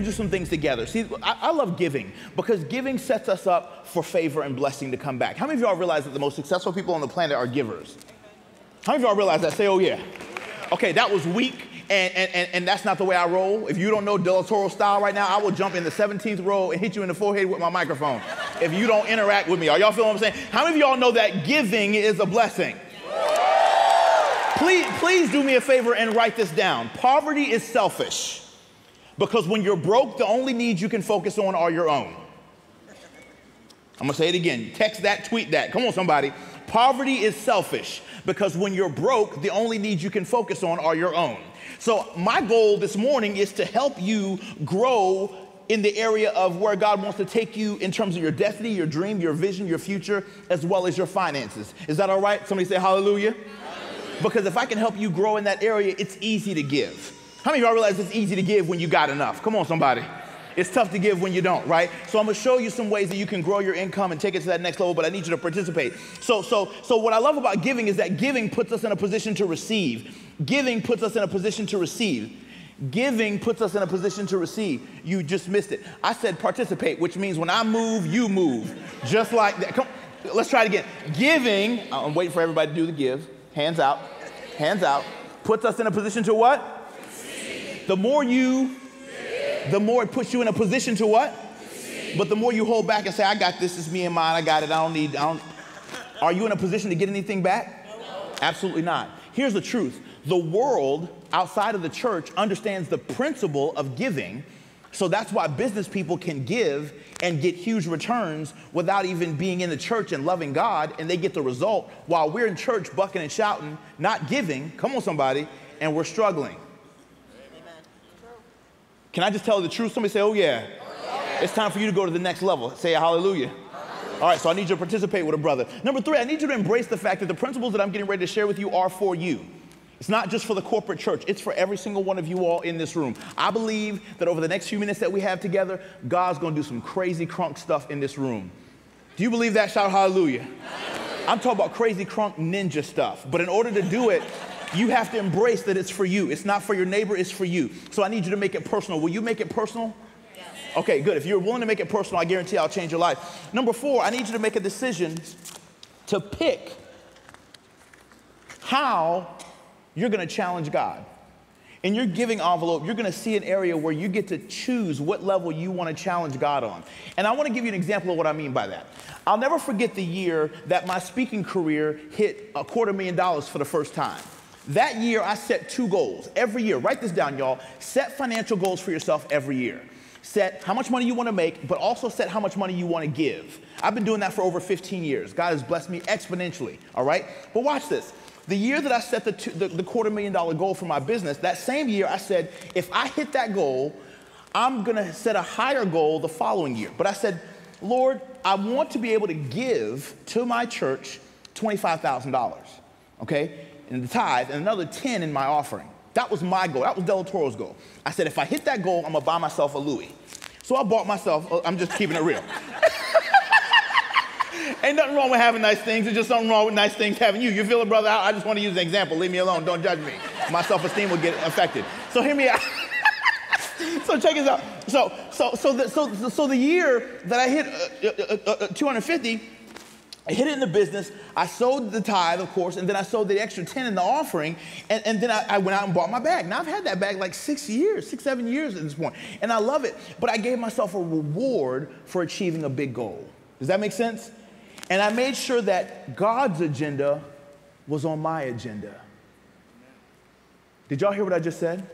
gonna do some things together. See, I, I love giving because giving sets us up for favor and blessing to come back. How many of y'all realize that the most successful people on the planet are givers? How many of y'all realize that? Say, oh yeah. Okay, that was weak. And, and, and, that's not the way I roll. If you don't know Delatorro style right now, I will jump in the 17th row and hit you in the forehead with my microphone if you don't interact with me. Are y'all feeling what I'm saying? How many of y'all know that giving is a blessing? Please, please do me a favor and write this down. Poverty is selfish because when you're broke, the only needs you can focus on are your own. I'm gonna say it again. Text that, tweet that. Come on, somebody. Poverty is selfish because when you're broke, the only needs you can focus on are your own. So, my goal this morning is to help you grow in the area of where God wants to take you in terms of your destiny, your dream, your vision, your future, as well as your finances. Is that all right? Somebody say hallelujah. hallelujah. Because if I can help you grow in that area, it's easy to give. How many of y'all realize it's easy to give when you got enough? Come on, somebody. It's tough to give when you don't, right? So I'm gonna show you some ways that you can grow your income and take it to that next level, but I need you to participate. So, so, so what I love about giving is that giving puts us in a position to receive. Giving puts us in a position to receive. Giving puts us in a position to receive. You just missed it. I said participate, which means when I move, you move. Just like that. Come, let's try it again. Giving, I'm waiting for everybody to do the give. Hands out. Hands out. Puts us in a position to what? The more you, the more it puts you in a position to what? But the more you hold back and say, I got this, it's me and mine, I got it, I don't need, I don't. Are you in a position to get anything back? Absolutely not. Here's the truth the world outside of the church understands the principle of giving. So that's why business people can give and get huge returns without even being in the church and loving God, and they get the result while we're in church bucking and shouting, not giving. Come on, somebody, and we're struggling. Can I just tell the truth? Somebody say, Oh, yeah. Oh, yeah. It's time for you to go to the next level. Say hallelujah. hallelujah. All right, so I need you to participate with a brother. Number three, I need you to embrace the fact that the principles that I'm getting ready to share with you are for you. It's not just for the corporate church, it's for every single one of you all in this room. I believe that over the next few minutes that we have together, God's gonna do some crazy crunk stuff in this room. Do you believe that? Shout hallelujah. I'm talking about crazy crunk ninja stuff. But in order to do it, you have to embrace that it's for you. It's not for your neighbor, it's for you. So I need you to make it personal. Will you make it personal? Yes. Okay, good. If you're willing to make it personal, I guarantee I'll change your life. Number four, I need you to make a decision to pick how you're going to challenge God. In your giving envelope, you're going to see an area where you get to choose what level you want to challenge God on. And I want to give you an example of what I mean by that. I'll never forget the year that my speaking career hit a quarter million dollars for the first time. That year, I set two goals every year. Write this down, y'all. Set financial goals for yourself every year. Set how much money you want to make, but also set how much money you want to give. I've been doing that for over 15 years. God has blessed me exponentially, all right? But watch this. The year that I set the, two, the, the quarter million dollar goal for my business, that same year I said, if I hit that goal, I'm gonna set a higher goal the following year. But I said, Lord, I want to be able to give to my church $25,000, okay, in the tithe, and another 10 in my offering. That was my goal. That was Delatorro's goal. I said, if I hit that goal, I'm gonna buy myself a Louis. So I bought myself, I'm just keeping it real. Ain't nothing wrong with having nice things. There's just something wrong with nice things having you. You feel it, brother? I just want to use an example. Leave me alone. Don't judge me. My self-esteem will get affected. So hear me out. so check this out. So, so, so, the, so, so the year that I hit uh, uh, uh, uh 250, I hit it in the business. I sold the tithe, of course, and then I sold the extra 10 in the offering. And, and then I, I, went out and bought my bag. Now I've had that bag like six years, six, seven years at this point. And I love it. But I gave myself a reward for achieving a big goal. Does that make sense? And I made sure that God's agenda was on my agenda. Did y'all hear what I just said?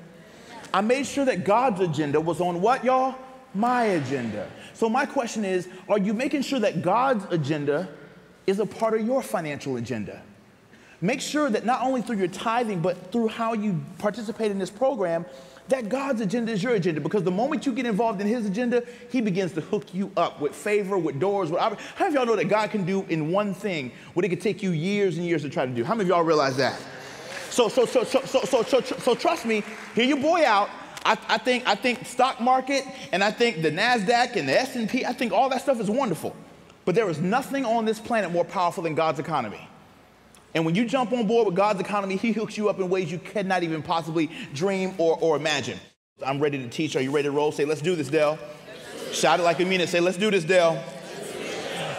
I made sure that God's agenda was on what, y'all? My agenda. So, my question is are you making sure that God's agenda is a part of your financial agenda? Make sure that not only through your tithing, but through how you participate in this program, that God's agenda is your agenda because the moment you get involved in His agenda, He begins to hook you up with favor, with doors. With, how many of y'all know that God can do in one thing what it could take you years and years to try to do? How many of y'all realize that? So, so, so, so, so, so, so, so, so trust me, hear your boy out. I, I, think, I think stock market and I think the NASDAQ and the S&P, I think all that stuff is wonderful. But there is nothing on this planet more powerful than God's economy. And when you jump on board with God's economy, He hooks you up in ways you cannot even possibly dream or, or imagine. I'm ready to teach. Are you ready to roll? Say, let's do this, Dell. Shout it like you mean it. Say, let's do this, Dell.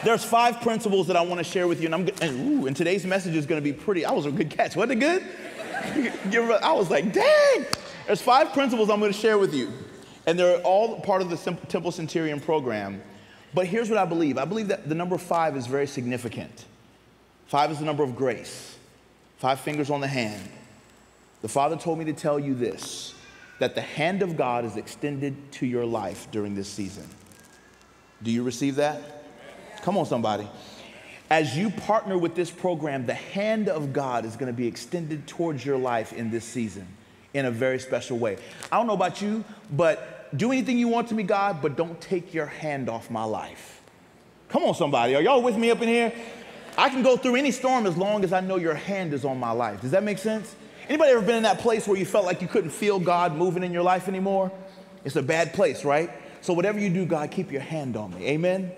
There's five principles that I want to share with you, and I'm and, ooh, and today's message is going to be pretty. I was a good catch. Wasn't it good? I was like, dang. There's five principles I'm going to share with you, and they're all part of the Temple Centurion program. But here's what I believe. I believe that the number five is very significant. Five is the number of grace. Five fingers on the hand. The Father told me to tell you this that the hand of God is extended to your life during this season. Do you receive that? Come on, somebody. As you partner with this program, the hand of God is going to be extended towards your life in this season in a very special way. I don't know about you, but do anything you want to me, God, but don't take your hand off my life. Come on, somebody. Are y'all with me up in here? I can go through any storm as long as I know your hand is on my life. Does that make sense? Anybody ever been in that place where you felt like you couldn't feel God moving in your life anymore? It's a bad place, right? So whatever you do, God, keep your hand on me. Amen.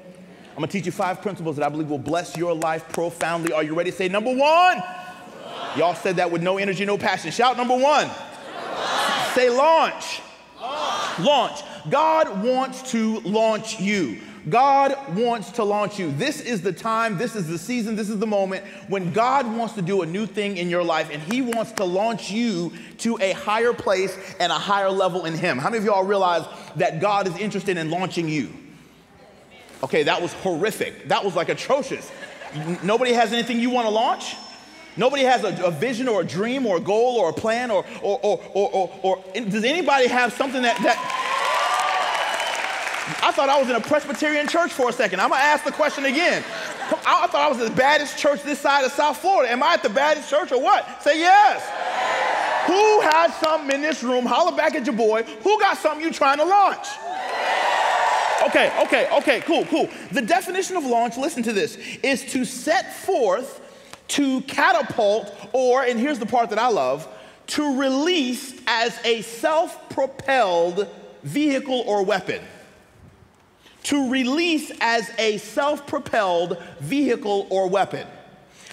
I'm gonna teach you five principles that I believe will bless your life profoundly. Are you ready? To say number one. Y'all said that with no energy, no passion. Shout number one. Say launch. Launch. God wants to launch you. God wants to launch you. This is the time, this is the season, this is the moment when God wants to do a new thing in your life and He wants to launch you to a higher place and a higher level in Him. How many of y'all realize that God is interested in launching you? Okay, that was horrific. That was like atrocious. Nobody has anything you want to launch? Nobody has a, a, vision or a dream or a goal or a plan or, or, or, or, or, or does anybody have something that, that I thought I was in a Presbyterian church for a second. I'm gonna ask the question again. I thought I was the baddest church this side of South Florida. Am I at the baddest church or what? Say yes. Who has something in this room? Holler back at your boy. Who got something you trying to launch? Okay, okay, okay, cool, cool. The definition of launch, listen to this, is to set forth, to catapult, or, and here's the part that I love, to release as a self propelled vehicle or weapon to release as a self propelled vehicle or weapon.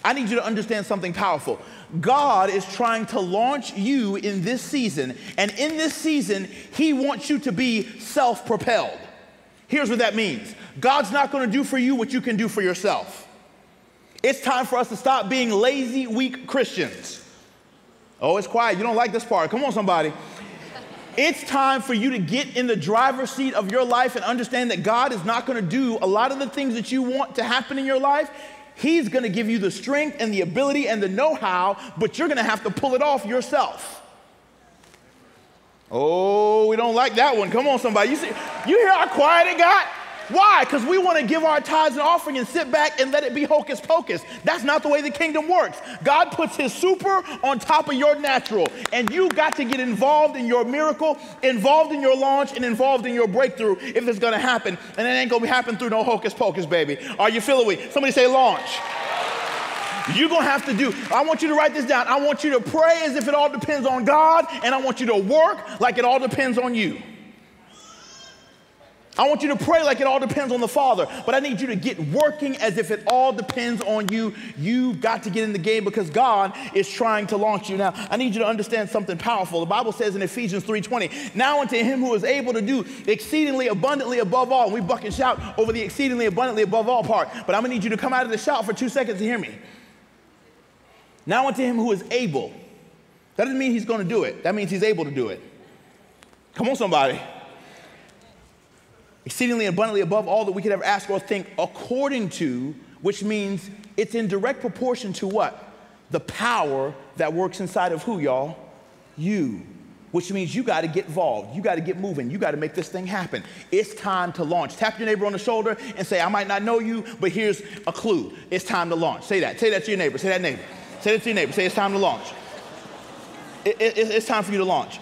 I need you to understand something powerful. God is trying to launch you in this season, and in this season, He wants you to be self propelled. Here's what that means God's not gonna do for you what you can do for yourself. It's time for us to stop being lazy, weak Christians. Oh, it's quiet. You don't like this part. Come on, somebody. It's time for you to get in the driver's seat of your life and understand that God is not going to do a lot of the things that you want to happen in your life. He's going to give you the strength and the ability and the know how, but you're going to have to pull it off yourself. Oh, we don't like that one. Come on, somebody. You see, you hear how quiet it got? Why? Because we want to give our tithes and offering and sit back and let it be hocus pocus. That's not the way the kingdom works. God puts his super on top of your natural, and you got to get involved in your miracle, involved in your launch, and involved in your breakthrough if it's going to happen. And it ain't going to happen through no hocus pocus, baby. Are you feeling me? Somebody say launch. You're going to have to do, I want you to write this down. I want you to pray as if it all depends on God, and I want you to work like it all depends on you. I want you to pray like it all depends on the Father, but I need you to get working as if it all depends on you. You've got to get in the game because God is trying to launch you. Now, I need you to understand something powerful. The Bible says in Ephesians 3:20, "Now unto him who is able to do exceedingly abundantly above all." And we buck and shout over the exceedingly abundantly above all part, but I'm gonna need you to come out of the shout for two seconds to hear me. Now unto him who is able. That doesn't mean he's gonna do it. That means he's able to do it. Come on, somebody exceedingly abundantly above all that we could ever ask or think, according to, which means it's in direct proportion to what? The power that works inside of who, y'all? You. Which means you got to get involved. You got to get moving. You got to make this thing happen. It's time to launch. Tap your neighbor on the shoulder and say, I might not know you, but here's a clue. It's time to launch. Say that. Say that to your neighbor. Say that neighbor. Say that to your neighbor. Say it's time to launch. It, it, it's time for you to launch.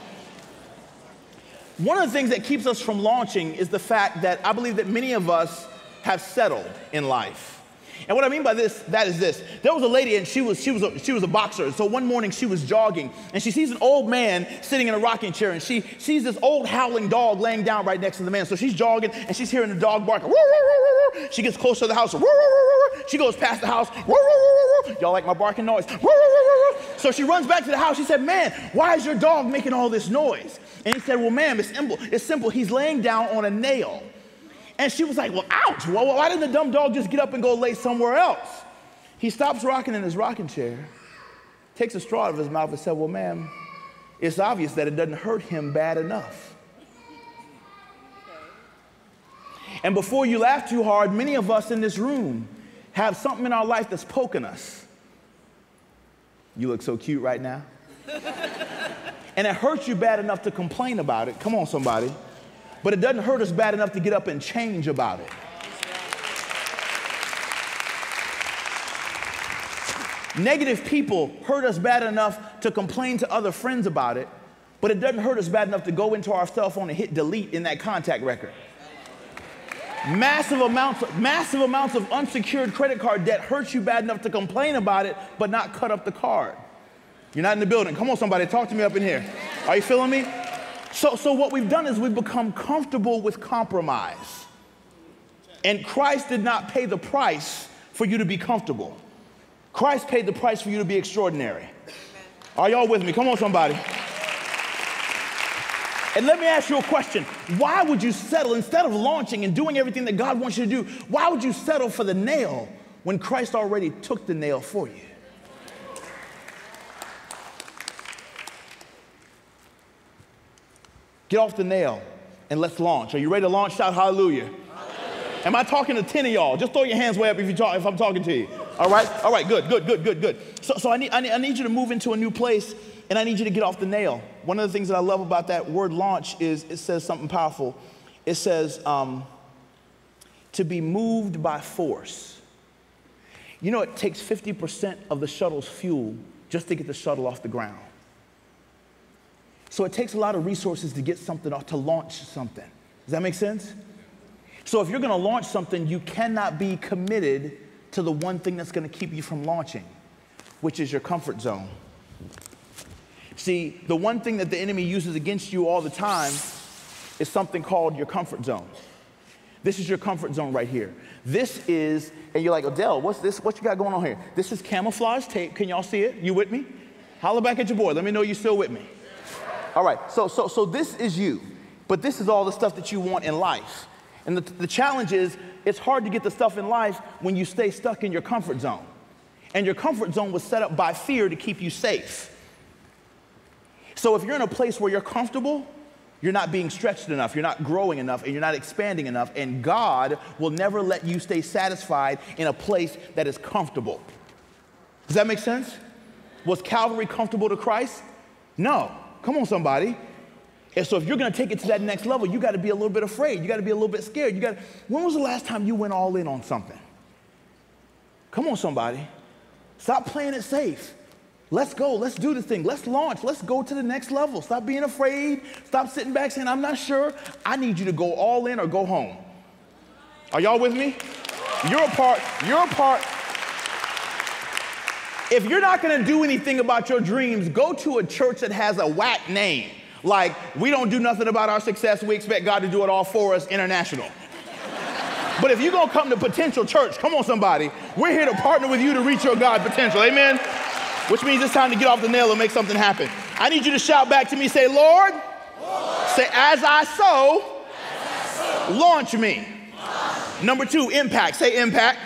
One of the things that keeps us from launching is the fact that I believe that many of us have settled in life. And what I mean by this, that is this. There was a lady and she was, she was, a, she was a boxer. So one morning she was jogging and she sees an old man sitting in a rocking chair and she sees this old howling dog laying down right next to the man. So she's jogging and she's hearing the dog bark. She gets close to the house. She goes past the house. Y'all like my barking noise? So she runs back to the house. She said, man, why is your dog making all this noise? And he said, Well, ma'am, it's simple. It's simple. He's laying down on a nail. And she was like, Well, ouch. Well, why didn't the dumb dog just get up and go lay somewhere else? He stops rocking in his rocking chair, takes a straw out of his mouth, and said, Well, ma'am, it's obvious that it doesn't hurt him bad enough. And before you laugh too hard, many of us in this room have something in our life that's poking us. You look so cute right now. and it hurts you bad enough to complain about it. Come on, somebody. But it doesn't hurt us bad enough to get up and change about it. Negative people hurt us bad enough to complain to other friends about it, but it doesn't hurt us bad enough to go into our cell phone and hit delete in that contact record. Massive amounts, of, massive amounts of unsecured credit card debt hurts you bad enough to complain about it, but not cut up the card. You're not in the building. Come on, somebody, talk to me up in here. Are you feeling me? So, so what we've done is we've become comfortable with compromise. And Christ did not pay the price for you to be comfortable. Christ paid the price for you to be extraordinary. Are y'all with me? Come on, somebody. And let me ask you a question. Why would you settle, instead of launching and doing everything that God wants you to do, why would you settle for the nail when Christ already took the nail for you? Get off the nail and let's launch. Are you ready to launch? Shout hallelujah. hallelujah. Am I talking to 10 of y'all? Just throw your hands way up if, you talk, if I'm talking to you. All right? All right, good, good, good, good, good. So, so I, need, I, need, I need you to move into a new place and I need you to get off the nail. One of the things that I love about that word launch is it says something powerful. It says um, to be moved by force. You know, it takes 50% of the shuttle's fuel just to get the shuttle off the ground. So it takes a lot of resources to get something off, to launch something. Does that make sense? So if you're gonna launch something, you cannot be committed to the one thing that's gonna keep you from launching, which is your comfort zone. See, the one thing that the enemy uses against you all the time is something called your comfort zone. This is your comfort zone right here. This is, and you're like, Odell, what's this? What you got going on here? This is camouflage tape. Can y'all see it? You with me? Holler back at your boy. Let me know you're still with me. All right, so, so, so this is you, but this is all the stuff that you want in life. And the, the challenge is, it's hard to get the stuff in life when you stay stuck in your comfort zone. And your comfort zone was set up by fear to keep you safe. So if you're in a place where you're comfortable, you're not being stretched enough, you're not growing enough, and you're not expanding enough, and God will never let you stay satisfied in a place that is comfortable. Does that make sense? Was Calvary comfortable to Christ? No. Come on, somebody. And so if you're gonna take it to that next level, you gotta be a little bit afraid. You gotta be a little bit scared. You got when was the last time you went all in on something? Come on, somebody. Stop playing it safe. Let's go. Let's do this thing. Let's launch. Let's go to the next level. Stop being afraid. Stop sitting back saying, I'm not sure. I need you to go all in or go home. Are y'all with me? You're a part, you're a part. If you're not gonna do anything about your dreams, go to a church that has a whack name. Like, we don't do nothing about our success, we expect God to do it all for us, international. But if you're gonna come to potential church, come on, somebody, we're here to partner with you to reach your God potential. Amen? which means it's time to get off the nail and make something happen. I need you to shout back to me, say, Lord, Lord. say, as I sow, launch me. Launch. Number two, impact. Say impact.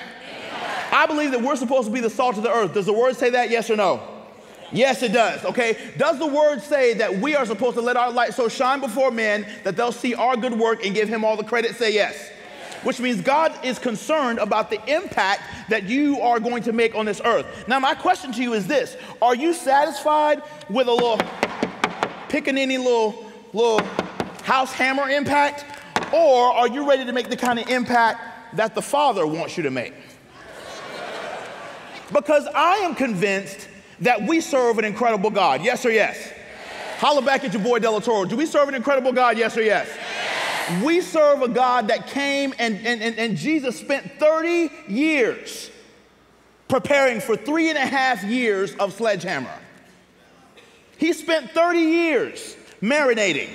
I believe that we're supposed to be the salt of the earth. Does the word say that? Yes or no? Yes, it does. Okay. Does the word say that we are supposed to let our light so shine before men that they'll see our good work and give him all the credit? Say yes which means God is concerned about the impact that you are going to make on this earth. Now, my question to you is this Are you satisfied with a little pickaninny little, little house hammer impact? Or are you ready to make the kind of impact that the Father wants you to make? Because I am convinced that we serve an incredible God. Yes or yes? yes. Holla back at your boy Delatorro. Do we serve an incredible God? Yes or yes? yes. We serve a God that came and, and, and, and Jesus spent 30 years preparing for three and a half years of sledgehammer. He spent 30 years marinating.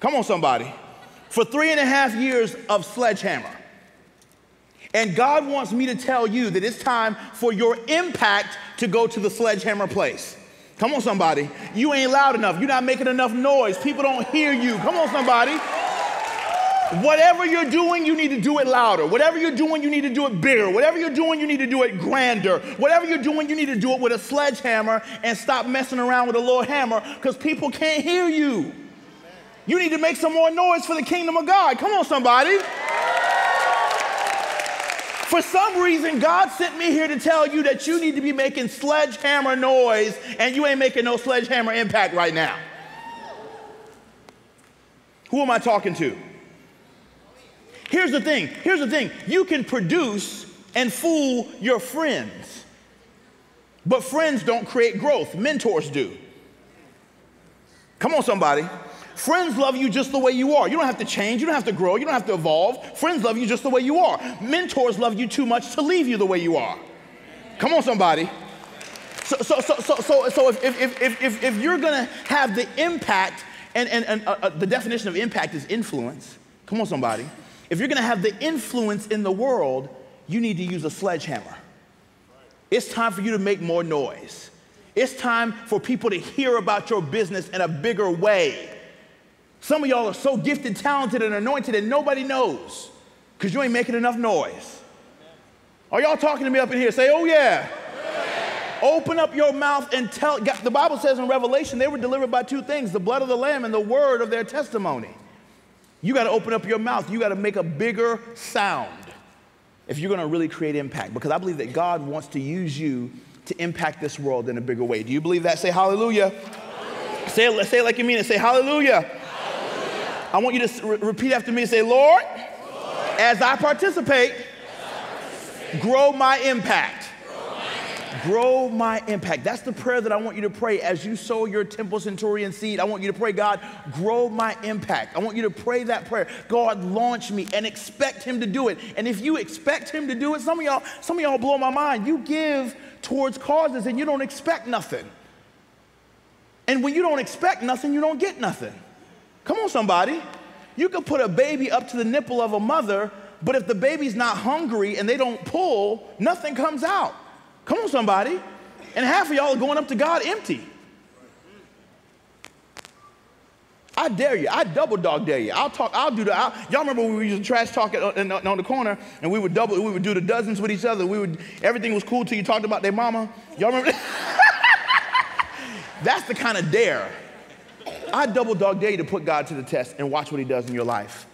Come on, somebody. For three and a half years of sledgehammer. And God wants me to tell you that it's time for your impact to go to the sledgehammer place. Come on, somebody. You ain't loud enough. You're not making enough noise. People don't hear you. Come on, somebody. Whatever you're doing, you need to do it louder. Whatever you're doing, you need to do it bigger. Whatever you're doing, you need to do it grander. Whatever you're doing, you need to do it with a sledgehammer and stop messing around with a little hammer because people can't hear you. You need to make some more noise for the kingdom of God. Come on, somebody. For some reason, God sent me here to tell you that you need to be making sledgehammer noise and you ain't making no sledgehammer impact right now. Who am I talking to? Here's the thing here's the thing you can produce and fool your friends, but friends don't create growth, mentors do. Come on, somebody. Friends love you just the way you are. You don't have to change, you don't have to grow, you don't have to evolve. Friends love you just the way you are. Mentors love you too much to leave you the way you are. Come on, somebody. So, so, so, so, so, so if, if, if, if, if you're gonna have the impact, and, and, and uh, uh, the definition of impact is influence. Come on, somebody. If you're gonna have the influence in the world, you need to use a sledgehammer. It's time for you to make more noise. It's time for people to hear about your business in a bigger way. Some of y'all are so gifted, talented, and anointed, and nobody knows because you ain't making enough noise. Are y'all talking to me up in here? Say, oh yeah. yeah. Open up your mouth and tell. The Bible says in Revelation they were delivered by two things the blood of the Lamb and the word of their testimony. You got to open up your mouth. You got to make a bigger sound if you're going to really create impact. Because I believe that God wants to use you to impact this world in a bigger way. Do you believe that? Say hallelujah. hallelujah. Say, it, say it like you mean it. Say hallelujah. I want you to re- repeat after me and say, Lord, Lord as, I participate, as I participate, grow my impact grow my impact. That's the prayer that I want you to pray as you sow your temple centurion seed. I want you to pray, God, grow my impact. I want you to pray that prayer. God, launch me and expect him to do it. And if you expect him to do it, some of y'all, some of y'all blow my mind. You give towards causes and you don't expect nothing. And when you don't expect nothing, you don't get nothing. Come on, somebody. You could put a baby up to the nipple of a mother, but if the baby's not hungry and they don't pull, nothing comes out. Come on, somebody. And half of y'all are going up to God empty. I dare you. I double dog dare you. I'll talk. I'll do the. I'll, y'all remember when we used to trash talk on, on the corner and we would double. We would do the dozens with each other. We would. Everything was cool till you talked about their mama. Y'all remember? That's the kind of dare. I double dog dare you to put God to the test and watch what He does in your life.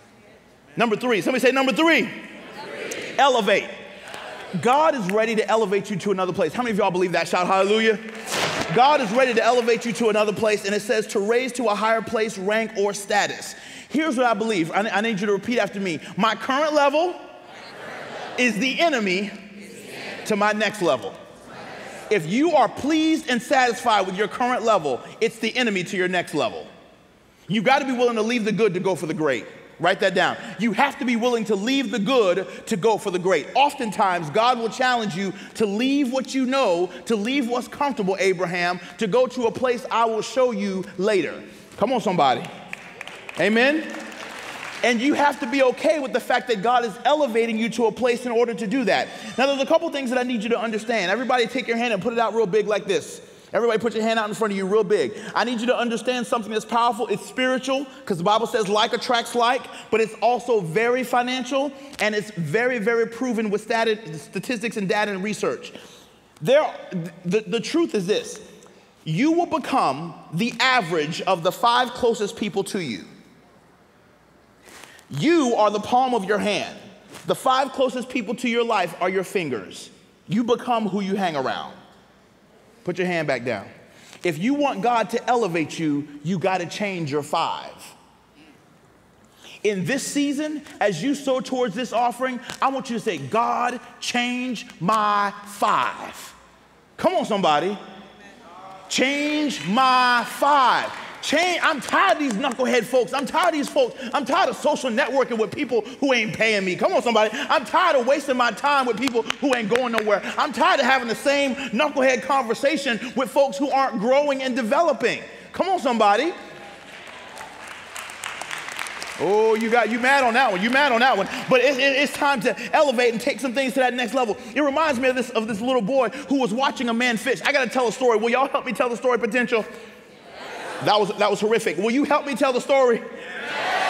Number three. Somebody say number three. Three. Elevate. God is ready to elevate you to another place. How many of y'all believe that? Shout hallelujah. God is ready to elevate you to another place, and it says to raise to a higher place, rank, or status. Here's what I believe. I, I need you to repeat after me. My current level, is the enemy to my next level. If you are pleased and satisfied with your current level, it's the enemy to your next level. You've got to be willing to leave the good to go for the great. Write that down. You have to be willing to leave the good to go for the great. Oftentimes, God will challenge you to leave what you know, to leave what's comfortable, Abraham, to go to a place I will show you later. Come on, somebody. Amen. And you have to be okay with the fact that God is elevating you to a place in order to do that. Now, there's a couple things that I need you to understand. Everybody, take your hand and put it out real big like this. Everybody put your hand out in front of you real big. I need you to understand something that's powerful. It's spiritual because the Bible says like attracts like, but it's also very financial and it's very, very proven with statistics and data and research. There, the, the truth is this you will become the average of the five closest people to you. You are the palm of your hand. The five closest people to your life are your fingers. You become who you hang around. Put your hand back down. If you want God to elevate you, you got to change your five. In this season, as you sow towards this offering, I want you to say, God, change my five. Come on, somebody. Change my five. Change. I'm tired of these knucklehead folks. I'm tired of these folks. I'm tired of social networking with people who ain't paying me. Come on, somebody. I'm tired of wasting my time with people who ain't going nowhere. I'm tired of having the same knucklehead conversation with folks who aren't growing and developing. Come on, somebody. Oh, you got you mad on that one. You mad on that one. But it, it, it's time to elevate and take some things to that next level. It reminds me of this of this little boy who was watching a man fish. I got to tell a story. Will y'all help me tell the story? Potential. That was that was horrific. Will you help me tell the story?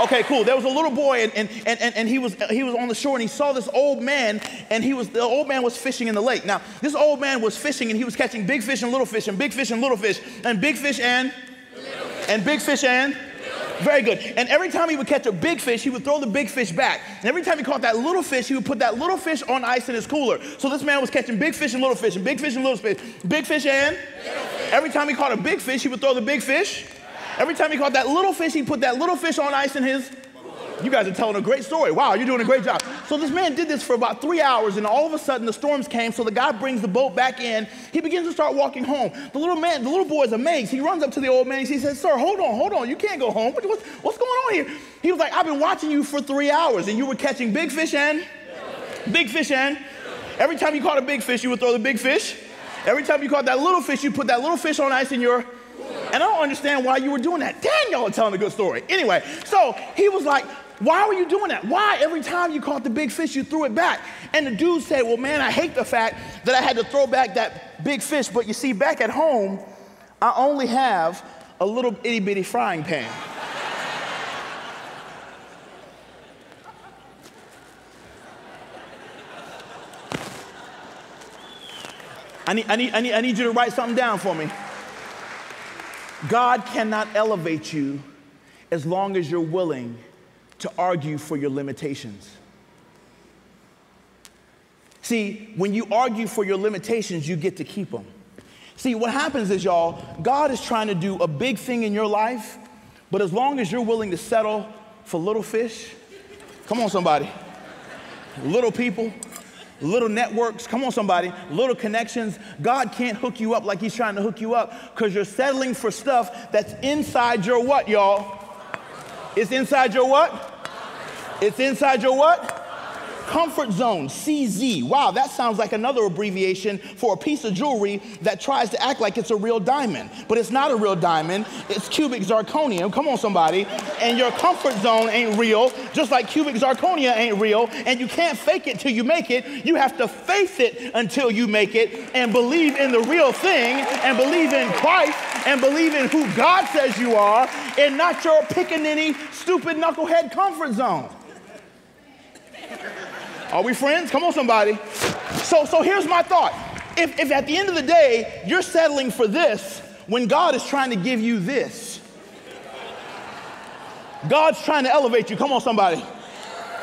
Okay, cool. There was a little boy, and, and, and, and he, was, he was on the shore, and he saw this old man, and he was, the old man was fishing in the lake. Now, this old man was fishing, and he was catching big fish and little fish, and big fish and little fish, and big fish and, and big fish and, very good. And every time he would catch a big fish, he would throw the big fish back. And every time he caught that little fish, he would put that little fish on ice in his cooler. So this man was catching big fish and little fish, and big fish and little fish, big fish and. Every time he caught a big fish, he would throw the big fish. Every time he caught that little fish, he put that little fish on ice in his. You guys are telling a great story. Wow, you're doing a great job. So this man did this for about three hours, and all of a sudden the storms came. So the guy brings the boat back in. He begins to start walking home. The little man, the little boy is amazed. He runs up to the old man. He says, "Sir, hold on, hold on. You can't go home. What's, what's going on here?" He was like, "I've been watching you for three hours, and you were catching big fish and big fish and every time you caught a big fish, you would throw the big fish. Every time you caught that little fish, you put that little fish on ice in your." And I don't understand why you were doing that. Dang, y'all are telling a good story. Anyway, so he was like, why were you doing that? Why every time you caught the big fish, you threw it back? And the dude said, Well, man, I hate the fact that I had to throw back that big fish, but you see, back at home, I only have a little itty bitty frying pan. I need, I, need, I, need, I need you to write something down for me. God cannot elevate you as long as you're willing to argue for your limitations. See, when you argue for your limitations, you get to keep them. See, what happens is, y'all, God is trying to do a big thing in your life, but as long as you're willing to settle for little fish, come on, somebody, little people, little networks, come on, somebody, little connections, God can't hook you up like He's trying to hook you up because you're settling for stuff that's inside your what, y'all? It's inside your what? It's inside your what? Comfort zone, CZ. Wow, that sounds like another abbreviation for a piece of jewelry that tries to act like it's a real diamond. But it's not a real diamond, it's cubic zirconium. Come on, somebody. And your comfort zone ain't real, just like cubic zirconia ain't real. And you can't fake it till you make it. You have to face it until you make it and believe in the real thing and believe in Christ and believe in who God says you are and not your pickaninny, stupid knucklehead comfort zone. Are we friends? Come on, somebody. So, so here's my thought. If, if at the end of the day you're settling for this when God is trying to give you this, God's trying to elevate you. Come on, somebody.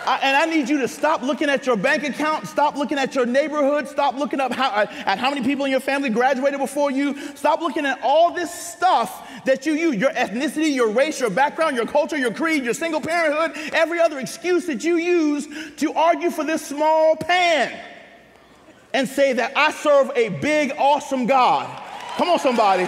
I, and I need you to stop looking at your bank account, stop looking at your neighborhood, stop looking up how, uh, at how many people in your family graduated before you, stop looking at all this stuff that you use your ethnicity, your race, your background, your culture, your creed, your single parenthood, every other excuse that you use to argue for this small pan and say that I serve a big, awesome God. Come on, somebody.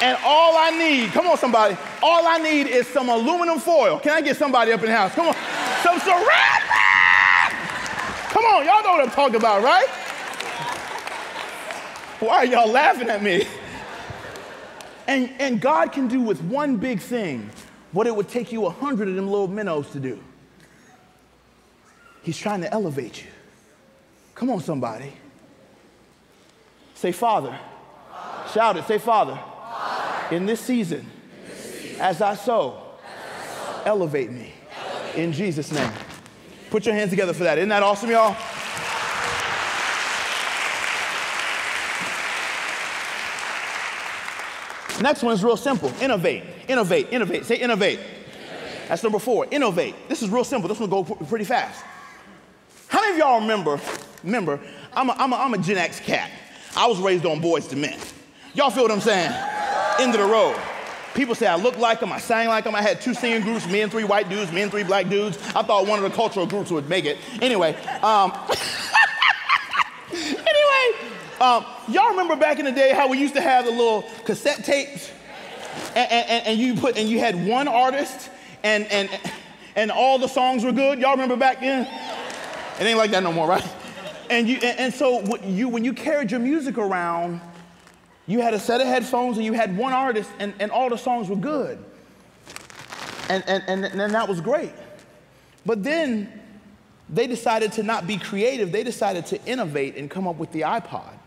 And all I need, come on, somebody, all I need is some aluminum foil. Can I get somebody up in the house? Come on. Some saran wrap. Come on, y'all know what I'm talking about, right? Why are y'all laughing at me? And, and God can do with one big thing what it would take you a hundred of them little minnows to do. He's trying to elevate you. Come on, somebody. Say, Father. Father. Shout it. Say, Father in this season, as I sow, elevate me in Jesus' name. Put your hands together for that. Isn't that awesome, y'all? Next one is real simple. Innovate, innovate, innovate. Say innovate. innovate. That's number four. Innovate. This is real simple. This one go pretty fast. How many of y'all remember? Remember, I'm a, I'm, a, I'm a Gen X cat. I was raised on Boyz II Men. Y'all feel what I'm saying? end of the road. People say I look like them, I sang like them. I had two singing groups, me and three white dudes, me and three black dudes. I thought one of the cultural groups would make it. Anyway, um, anyway, um, y'all remember back in the day how we used to have the little cassette tapes, and, and, and you put and you had one artist, and and and all the songs were good. Y'all remember back then? It ain't like that no more, right? And you and, and so you when you carried your music around you had a set of headphones and you had one artist, and, and all the songs were good. And, and, and, and that was great. But then they decided to not be creative, they decided to innovate and come up with the iPod.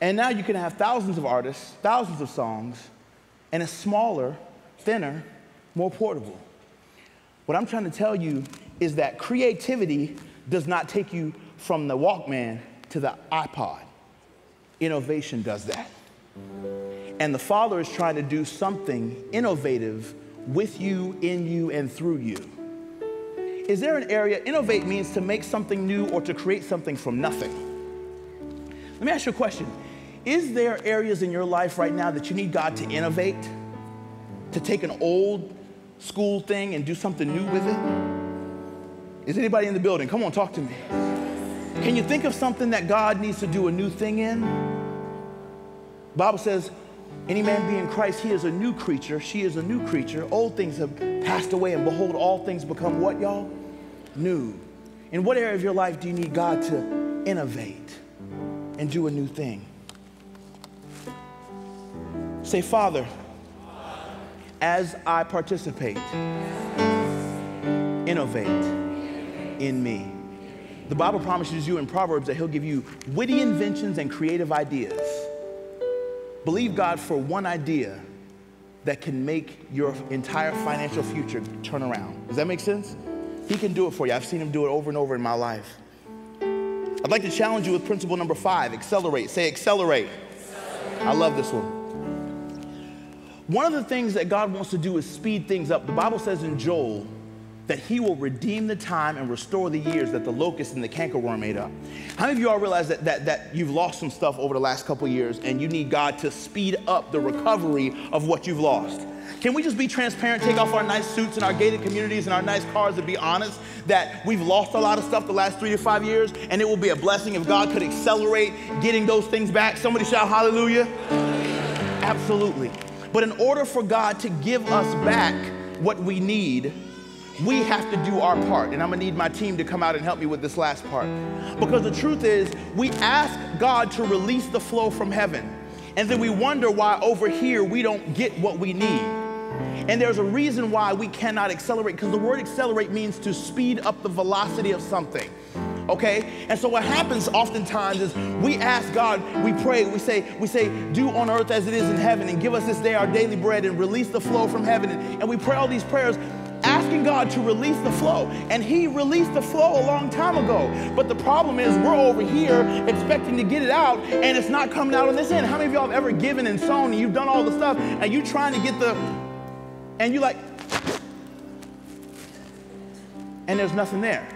And now you can have thousands of artists, thousands of songs, and it's smaller, thinner, more portable. What I'm trying to tell you is that creativity does not take you from the Walkman to the iPod. Innovation does that. And the Father is trying to do something innovative with you, in you, and through you. Is there an area, innovate means to make something new or to create something from nothing? Let me ask you a question. Is there areas in your life right now that you need God to innovate? To take an old school thing and do something new with it? Is anybody in the building? Come on, talk to me. Can you think of something that God needs to do a new thing in? Bible says, any man be in Christ, he is a new creature. She is a new creature. Old things have passed away, and behold, all things become what, y'all? New. In what area of your life do you need God to innovate and do a new thing? Say, Father, as I participate, innovate in me. The Bible promises you in Proverbs that He'll give you witty inventions and creative ideas. Believe God for one idea that can make your entire financial future turn around. Does that make sense? He can do it for you. I've seen Him do it over and over in my life. I'd like to challenge you with principle number five accelerate. Say, accelerate. accelerate. I love this one. One of the things that God wants to do is speed things up. The Bible says in Joel that he will redeem the time and restore the years that the locust and the cankerworm ate up. How many of you all realize that, that, that you've lost some stuff over the last couple years and you need God to speed up the recovery of what you've lost? Can we just be transparent, take off our nice suits and our gated communities and our nice cars and be honest that we've lost a lot of stuff the last three to five years and it will be a blessing if God could accelerate getting those things back? Somebody shout hallelujah. Absolutely. But in order for God to give us back what we need, we have to do our part. And I'm gonna need my team to come out and help me with this last part. Because the truth is, we ask God to release the flow from heaven. And then we wonder why over here we don't get what we need. And there's a reason why we cannot accelerate, because the word accelerate means to speed up the velocity of something okay? And so what happens oftentimes is we ask God, we pray, we say, we say, do on earth as it is in heaven, and give us this day our daily bread, and release the flow from heaven. And, and we pray all these prayers asking God to release the flow. And He released the flow a long time ago. But the problem is, we're over here expecting to get it out, and it's not coming out on this end. How many of y'all have ever given and sown, and you've done all the stuff, and you're trying to get the, and you're like, and there's nothing there.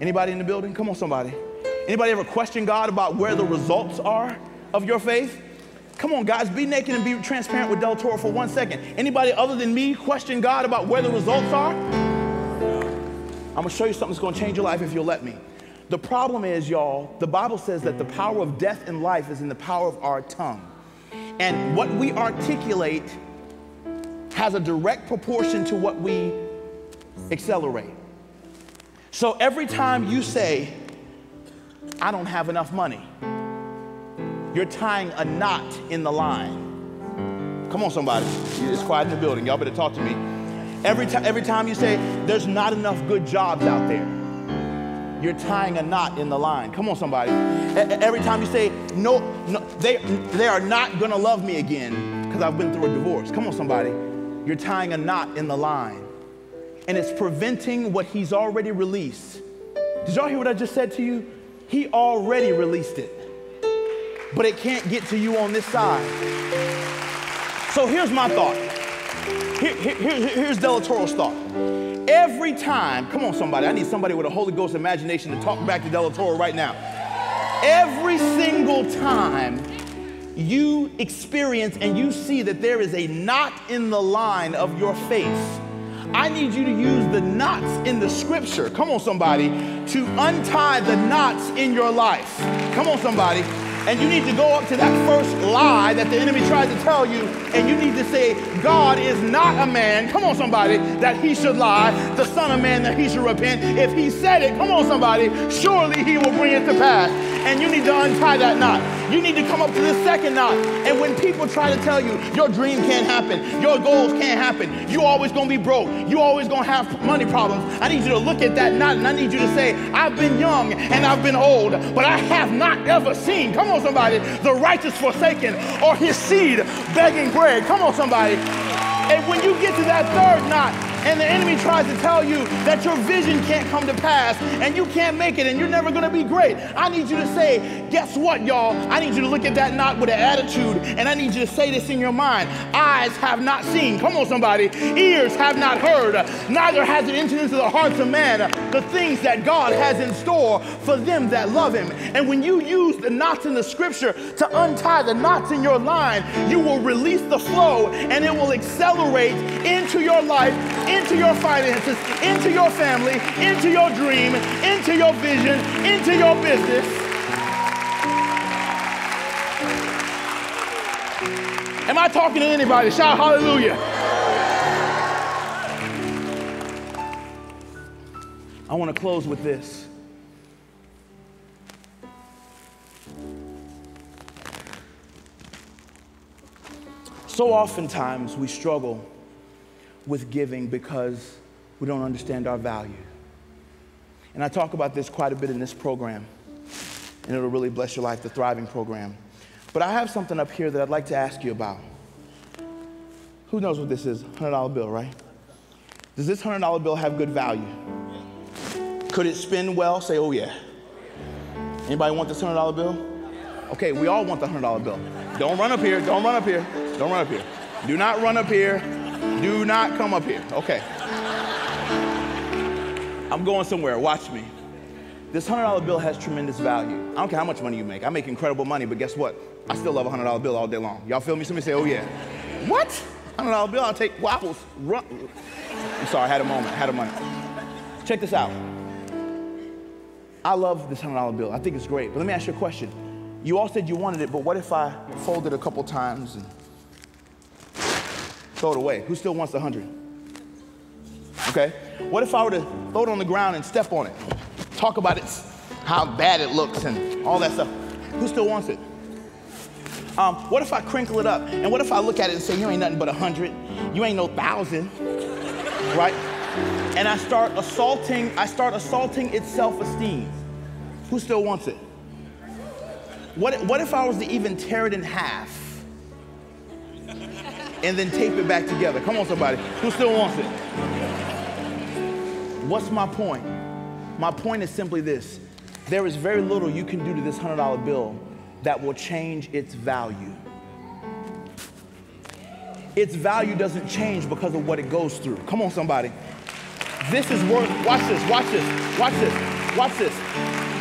Anybody in the building? Come on, somebody. Anybody ever question God about where the results are of your faith? Come on, guys, be naked and be transparent with Delatorro for one second. Anybody other than me question God about where the results are? I'm gonna show you something that's gonna change your life if you'll let me. The problem is, y'all, the Bible says that the power of death and life is in the power of our tongue. And what we articulate has a direct proportion to what we accelerate. So every time you say, I don't have enough money, you're tying a knot in the line. Come on, somebody. It's quiet in the building. Y'all better talk to me. Every, t- every time you say, there's not enough good jobs out there, you're tying a knot in the line. Come on, somebody. Every time you say, no, no they, they are not gonna love me again because I've been through a divorce. Come on, somebody. You're tying a knot in the line and it's preventing what he's already released. Did y'all hear what I just said to you? He already released it, but it can't get to you on this side. So here's my thought. Here, here, here's Delatorro's thought. Every time, come on, somebody, I need somebody with a Holy Ghost imagination to talk back to Delatorro right now. Every single time you experience and you see that there is a knot in the line of your face, I need you to use the knots in the scripture, come on, somebody, to untie the knots in your life. Come on, somebody. And you need to go up to that first lie that the enemy tried to tell you, and you need to say, God is not a man, come on, somebody, that he should lie, the Son of Man that he should repent. If he said it, come on, somebody, surely he will bring it to pass. And you need to untie that knot. You need to come up to the second knot. And when people try to tell you your dream can't happen, your goals can't happen, you always gonna be broke, you always gonna have money problems, I need you to look at that knot and I need you to say, I've been young and I've been old, but I have not ever seen, come on somebody, the righteous forsaken or his seed begging bread. Come on somebody. And when you get to that third knot, and the enemy tries to tell you that your vision can't come to pass and you can't make it and you're never going to be great, I need you to say, guess what, y'all? I need you to look at that knot with an attitude and I need you to say this in your mind. Eyes have not seen, come on, somebody, ears have not heard, neither has it entered into the hearts of man the things that God has in store for them that love him. And when you use the knots in the scripture to untie the knots in your line, you will release the flow and it will accelerate into your life into your finances, into your family, into your dream, into your vision, into your business. Am I talking to anybody? Shout hallelujah. I want to close with this. So oftentimes we struggle with giving because we don't understand our value. And I talk about this quite a bit in this program, and it'll really bless your life, the Thriving Program. But I have something up here that I'd like to ask you about. Who knows what this is? $100 bill, right? Does this $100 bill have good value? Could it spin well? Say, oh yeah. Anybody want this $100 bill? Okay, we all want the $100 bill. Don't run up here. Don't run up here. Don't run up here. Do not run up here. Do not come up here. Okay. I'm going somewhere. Watch me. This $100 bill has tremendous value. I don't care how much money you make. I make incredible money, but guess what? I still love a $100 bill all day long. Y'all feel me? Somebody say, oh yeah. What? $100 bill, I'll take waffles. Run. I'm sorry, I had a moment, I had a moment. Check this out. I love this $100 bill. I think it's great. But let me ask you a question. You all said you wanted it, but what if I fold it a couple times and throw it away. Who still wants the 100? Okay. What if I were to throw it on the ground and step on it? Talk about it, how bad it looks and all that stuff. Who still wants it? Um, what if I crinkle it up? And what if I look at it and say, you ain't nothing but a 100? You ain't no thousand, right? And I start assaulting, I start assaulting its self-esteem. Who still wants it? What, what if I was to even tear it in half? and then tape it back together. Come on, somebody. Who still wants it? What's my point? My point is simply this there is very little you can do to this $100 bill that will change its value. Its value doesn't change because of what it goes through. Come on, somebody. This is worth, watch this, watch this, watch this, watch this.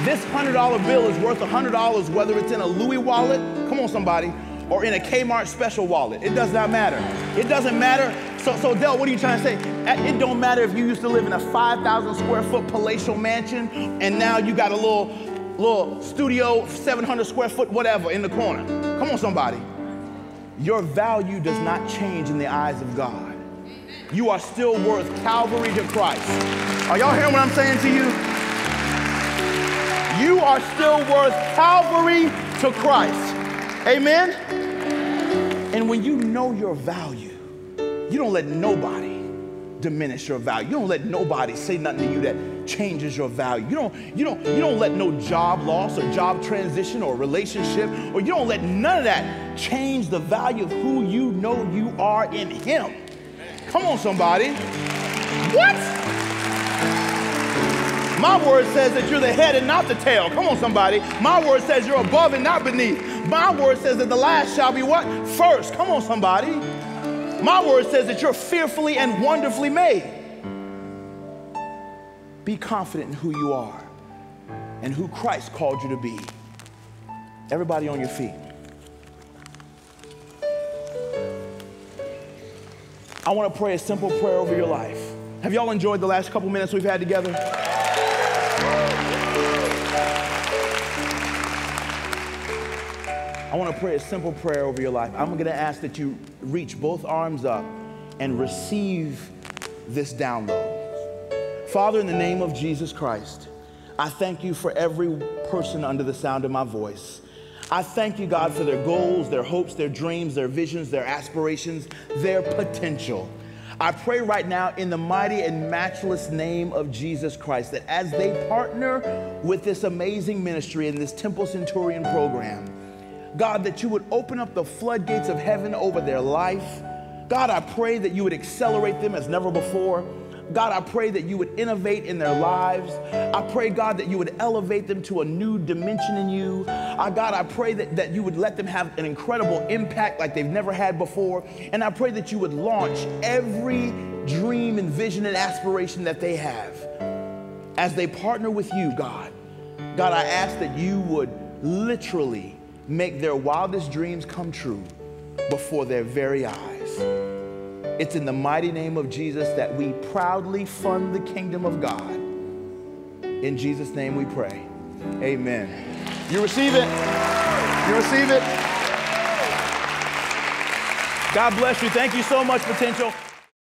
This $100 bill is worth $100 whether it's in a Louis wallet, come on, somebody, or in a Kmart special wallet. It does not matter. It doesn't matter. So, so Dell, what are you trying to say? Uh, it don't matter if you used to live in a 5,000 square foot palatial mansion and now you got a little, little studio, 700 square foot, whatever, in the corner. Come on, somebody. Your value does not change in the eyes of God. You are still worth Calvary to Christ. Are y'all hearing what I'm saying to you? You are still worth Calvary to Christ. Amen? And when you know your value, you don't let nobody diminish your value. You don't let nobody say nothing to you that changes your value. You don't, you don't, you don't let no job loss or job transition or relationship, or you don't let none of that change the value of who you know you are in Him. Come on, somebody. What? My word says that you're the head and not the tail. Come on, somebody. My word says you're above and not beneath. My word says that the last shall be what? First. Come on, somebody. My word says that you're fearfully and wonderfully made. Be confident in who you are and who Christ called you to be. Everybody on your feet. I want to pray a simple prayer over your life. Have y'all enjoyed the last couple minutes we've had together? I want to pray a simple prayer over your life. I'm going to ask that you reach both arms up and receive this download. Father, in the name of Jesus Christ, I thank you for every person under the sound of my voice. I thank you, God, for their goals, their hopes, their dreams, their visions, their aspirations, their potential. I pray right now in the mighty and matchless name of Jesus Christ that as they partner with this amazing ministry and this Temple Centurion program, God, that you would open up the floodgates of heaven over their life. God, I pray that you would accelerate them as never before. God, I pray that you would innovate in their lives. I pray, God, that you would elevate them to a new dimension in you. Uh, God, I pray that, that you would let them have an incredible impact like they've never had before. And I pray that you would launch every dream and vision and aspiration that they have as they partner with you, God. God, I ask that you would literally make their wildest dreams come true before their very eyes. It's in the mighty name of Jesus that we proudly fund the kingdom of God. In Jesus' name we pray. Amen. You receive it. You receive it. God bless you. Thank you so much, Potential.